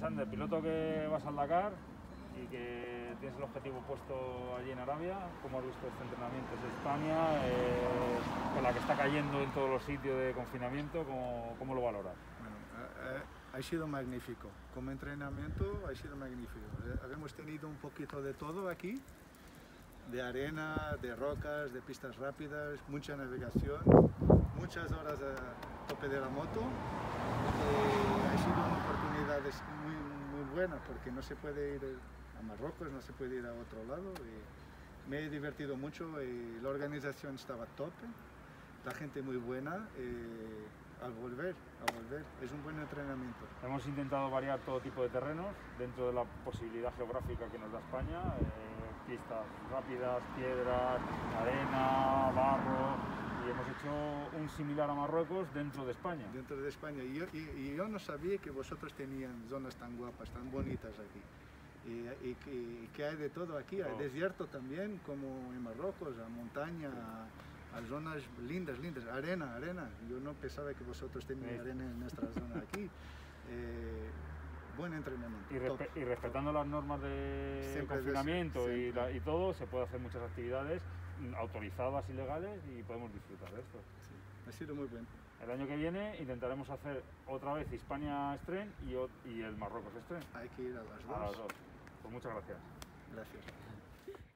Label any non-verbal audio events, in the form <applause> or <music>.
de piloto que vas al Dakar y que tienes el objetivo puesto allí en Arabia, ¿cómo has visto este entrenamiento? Es España, eh, con la que está cayendo en todos los sitios de confinamiento, ¿cómo, cómo lo valoras? Bueno, ha, ha- sido magnífico. Como entrenamiento ha sido magnífico. Eh, Hemos tenido un poquito de todo aquí, de arena, de rocas, de pistas rápidas, mucha navegación, muchas horas a tope de la moto. Eh, ha sido una oportunidad es- muy, muy buena porque no se puede ir a Marruecos, no se puede ir a otro lado. y me he divertido mucho y la organización estaba a tope, la gente muy buena. eh, al volver, a volver, es un buen entrenamiento. Hemos intentado variar todo tipo de terrenos dentro de la posibilidad geográfica que nos da España, eh, pistas rápidas, piedras, arena, barro, hemos hecho un similar a Marruecos dentro de España. dentro de España. Y yo, y- y yo no sabía que vosotros tenían zonas tan guapas, tan bonitas aquí. Y, y que, hay de todo aquí. Hay Todo. desierto también, como en Marruecos, a montaña, a, a zonas lindas, lindas. Arena, arena. Yo no pensaba que vosotros tenían arena en nuestra zona aquí. <laughs> Eh, buen entrenamiento. Y, top. respe- y respetando las normas de Siempre confinamiento y, la- y todo, se puede hacer muchas actividades autorizadas y legales y podemos disfrutar de esto. Sí, ha sido muy bien. El año que viene intentaremos hacer otra vez Hispania Stren y, y el Marruecos Stren. Hay que ir a las A las dos. dos. Pues muchas gracias. Gracias.